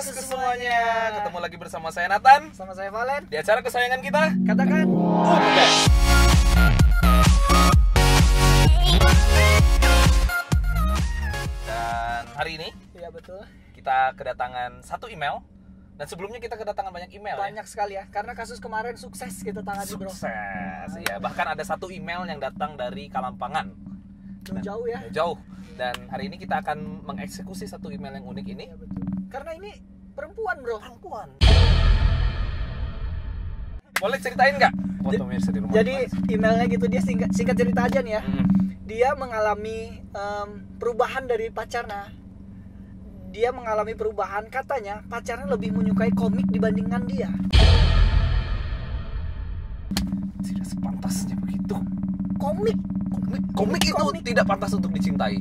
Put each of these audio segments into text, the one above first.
bosku semuanya. Ketemu lagi bersama saya Nathan Sama saya Valen. di acara kesayangan kita. Katakan. Oke. Dan hari ini Iya betul. kita kedatangan satu email dan sebelumnya kita kedatangan banyak email Banyak sekali ya. Karena kasus kemarin sukses kita ya. tangani bro. Sukses ya. Bahkan ada satu email yang datang dari Kalampangan. Jauh-jauh ya. Jauh. Dan hari ini kita akan mengeksekusi satu email yang unik ini. Iya betul. Karena ini perempuan bro. Perempuan. Boleh ceritain nggak? Foto Mirsa di rumah. Jadi emailnya gitu dia singkat, singkat cerita aja nih ya. Hmm. Dia mengalami em, perubahan dari pacarnya. Dia mengalami perubahan katanya pacarnya lebih menyukai komik dibandingkan dia. tidak sepantasnya begitu. Komik Komik, komik itu Komik. tidak pantas untuk dicintai.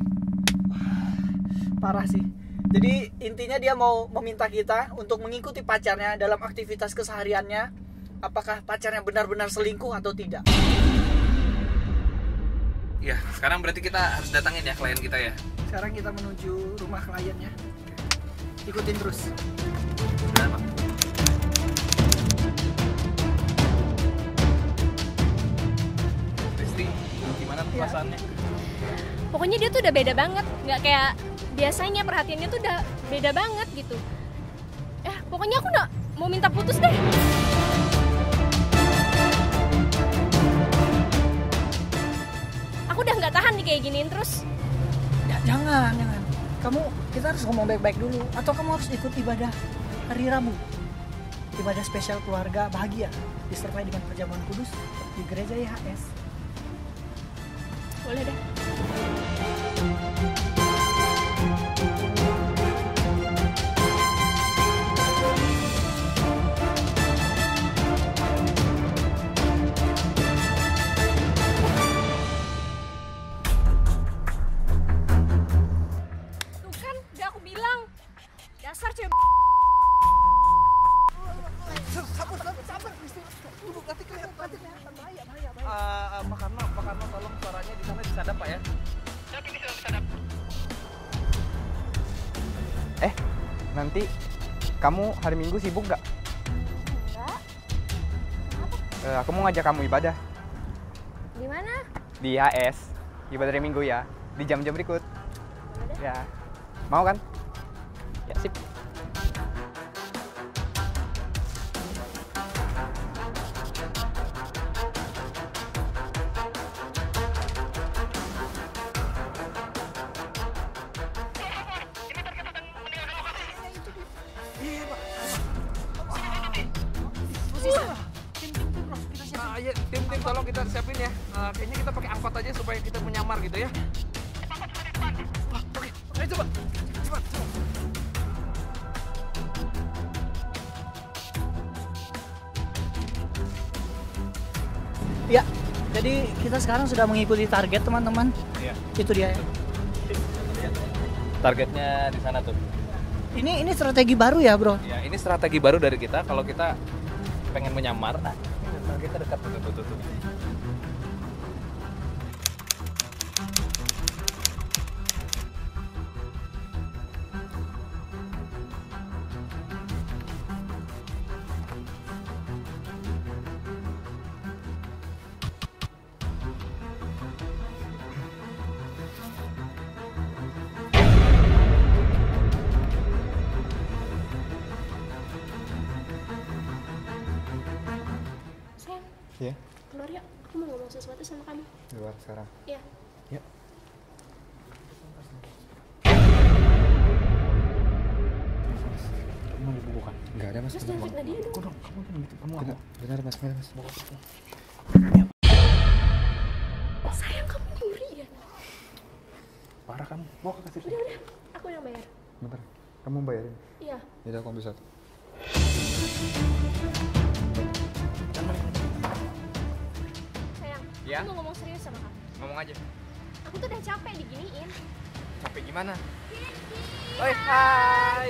parah sih. Jadi intinya dia mau meminta kita untuk mengikuti pacarnya dalam aktivitas kesehariannya. Apakah pacarnya benar-benar selingkuh atau tidak? Ya, sekarang berarti kita harus datangin ya klien kita ya. Sekarang kita menuju rumah kliennya. Ikutin terus. Gimana, Pak? Risti, gimana perasaannya? pokoknya dia tuh udah beda banget nggak kayak biasanya perhatiannya tuh udah beda banget gitu eh pokoknya aku nggak mau minta putus deh aku udah nggak tahan nih kayak giniin terus Ya, jangan, jangan. Kamu kita harus ngomong baik-baik dulu atau kamu harus ikut ibadah hari Rabu. Ibadah spesial keluarga bahagia disertai dengan perjamuan kudus di gereja IHS. boleh deh nanti kamu hari Minggu sibuk nggak? enggak Eh, aku mau ngajak kamu ibadah di mana di IHS. Ibadah hari Minggu ya, di jam-jam berikut. Ya, mau kan? Ya sip. Tolong kita siapin ya. Uh, kayaknya kita pakai angkot aja supaya kita menyamar gitu ya. Wah, Oke, ayo coba. Cepat, cepat. Ya, jadi kita sekarang sudah mengikuti target teman-teman. Iya. Itu dia. ya. Targetnya di sana tuh. Ini ini strategi baru ya, Bro. Ya, ini strategi baru dari kita kalau kita pengen menyamar. Nah, ini targetnya dekat tuh, tuh, tuh, tuh. sayang keluar yuk aku mau ngomong sesuatu sama kamu di luar sekarang. Iya. Yuk. Mau dibukukan. Enggak ada mas. terus jangan fitnah dia dong Kamu dong gitu. Kamu Benar, benar mas, benar mas. sayang kamu nyuri ya Parah kamu. Bawa ke kasir. udah udah aku yang bayar Bentar, kamu bayarin. iya Ya udah, aku ambil satu. Iya? aku mau ngomong serius sama kamu Ngomong aja. aku tuh udah capek diginiin Capek gimana? Oi, hai.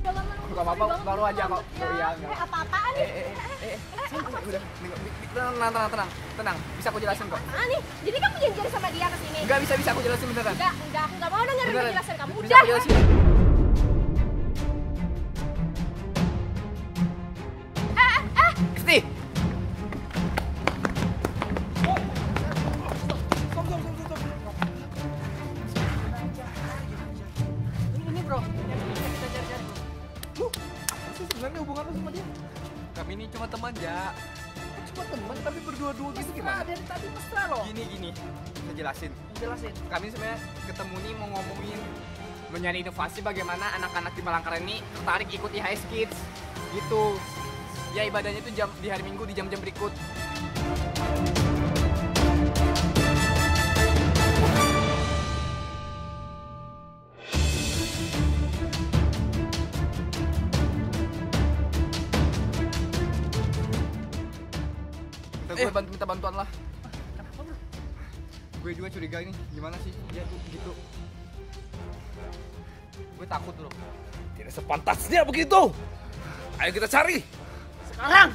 Udah Gak apa-apa, baru aja kok. Oh iya, enggak. Eh, apa-apaan Eh, nih? eh, eh, eh, santai, udah. Nih, Tenang, tenang, tenang, tenang. Bisa aku jelasin kok. Ah nih, jadi kamu janjian sama dia ke sini? Enggak bisa, bisa aku jelasin beneran. Enggak, enggak, aku enggak mau dengerin penjelasan kamu. Bisa Udah. aku jelasin. Sebenarnya hubungan lu sama dia? Kami ini cuma teman, ya. Cuma teman tapi berdua-dua gitu gimana? dari tadi mesra loh. Gini, gini. Saya jelasin. Jelasin. Kami sebenarnya ketemu nih mau ngomongin mencari inovasi bagaimana anak-anak di Palangkaraya ini tertarik ikut IHS Kids gitu ya ibadahnya itu jam di hari Minggu di jam-jam berikut Bantu minta bantuan lah Kenapa bro? gue juga curiga ini gimana sih dia tuh gitu gue takut bro Tidak sepantasnya begitu. Ayo kita cari. Sekarang.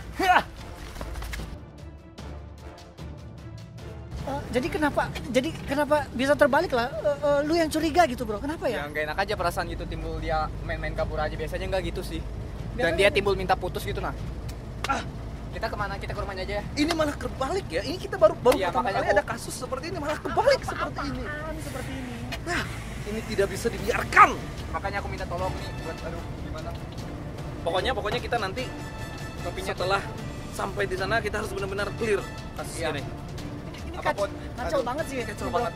Eh, jadi kenapa? Jadi kenapa bisa terbalik lah? Eh, eh, lu yang curiga gitu bro? Kenapa ya ya? nggak enak aja perasaan gitu timbul dia main-main kabur aja biasanya nggak gitu sih dan dia gitu. timbul minta putus gitu nah ah kita ke mana kita ke rumahnya aja Ini malah kebalik ya. Ini kita baru baru Iya, pertama kali aku- ada kasus seperti ini malah kebalik seperti ini. Apaan seperti ini? Nah, ini tidak bisa dibiarkan. makanya aku minta tolong nih buat aduh gimana Pokoknya pokoknya kita nanti topinya setelah sampai di sana kita harus benar-benar clear kasus Iya. ini. Ini Apa pun. kac- kacau Aduh, banget sih. Kacau banget.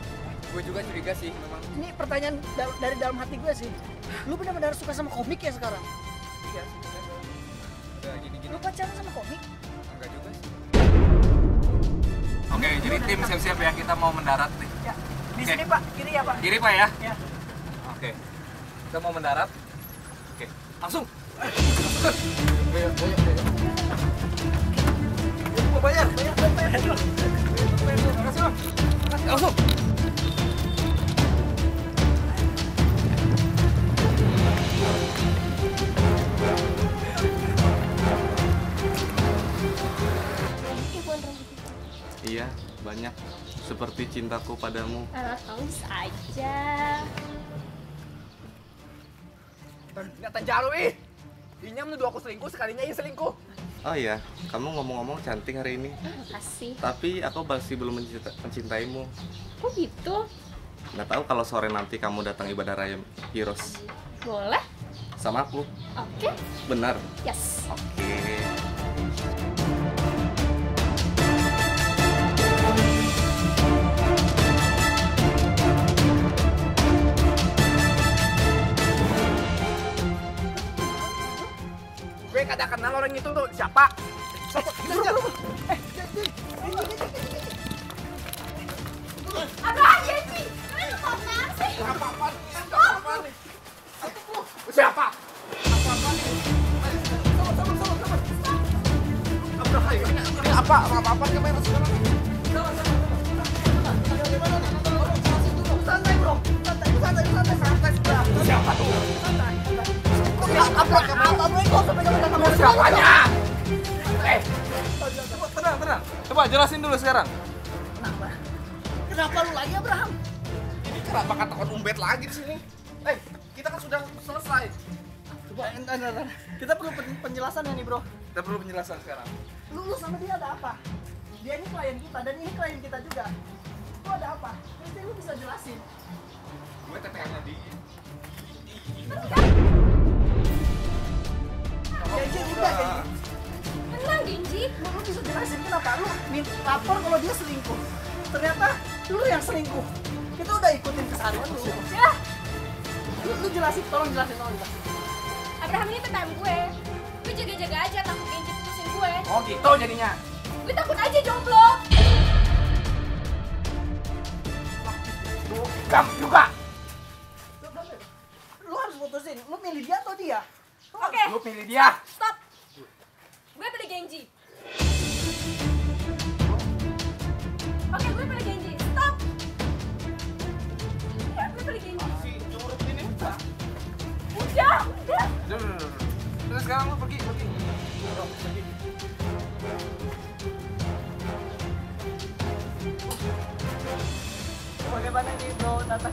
gue juga curiga sih memang Ini pertanyaan dal- dari dalam hati gue sih. Lu benar-benar suka sama komik ya sekarang? iya gini-gini Lu pacaran sama komik? Tim siap-siap ya kita mau mendarat nih. Ya. Di Oke. sini pak, kiri ya pak. Kiri Pak ya? Ya. Oke. Kita mau mendarat. Oke. Langsung. Mau bayar, bayar, bayar. Makasih, Bang. Langsung. Cintaku padamu. Alah, kamu bisa aja. Ternyata jaru ih Inya menuduh aku selingkuh sekalinya ia selingkuh Oh iya, kamu ngomong-ngomong cantik hari ini. Makasih. Tapi aku masih belum mencinta- mencintaimu. Kok gitu? Nggak tahu kalau sore nanti kamu datang ibadah raya Heroes Boleh? sama aku. Oke. Benar. Yes. Oke. Orang itu tuh siapa Apa aja sih? Lu apaan sih? siapa Ini apa? Apa apa kamera Apa bro? Kok sampai pegang kamera? siapanya eh Coba tenang, tenang. Coba jelasin dulu sekarang. Kenapa? Kenapa lu lagi Abraham? Ini kenapa katakan umbet lagi di sini? Eh, kita kan sudah selesai. Coba, entar, entar. Kita perlu pen- penjelasan ya nih bro. Kita perlu penjelasan sekarang. Lu, lu sama dia ada apa? Dia ini klien kita dan ini klien kita juga. Lu ada apa? Nanti lu bisa jelasin. Gue tetehnya di Jadi udah kayak Tenang, Genji. lu, bisa jelasin kenapa lu lapor kalau dia selingkuh. Ternyata lu yang selingkuh. Kita udah ikutin keseharian lu. Ya, Lu, lu jelasin, tolong jelasin, tolong jelasin. Abraham ini PTM gue. Gue jaga-jaga aja takut Genji putusin gue. oh gitu jadinya Gue takut aja jomblo. kamu juga lu, lu harus putusin. Lu milih dia atau dia? Oke, lu pilih dia stop. Gue pilih Genji. Oke, gue pilih Genji. Stop. Ya, gue pilih Genji. si curut ini udah. Udah, udah. Udah sekarang lo pergi, pergi. Pergi. Bagaimana nih bro Nathan?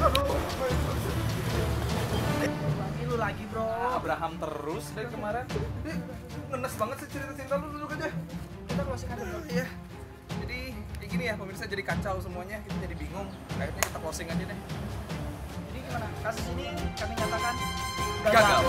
Lagi lu lagi bro. Abraham terus dari kemarin. Ngenes banget sih cerita-cerita lu duduk aja. Kita aja bro. Iya. Jadi kayak gini ya pemirsa jadi kacau semuanya, kita jadi bingung. Akhirnya kita closing aja deh. Jadi gimana? Kasus ini kami nyatakan Gagal.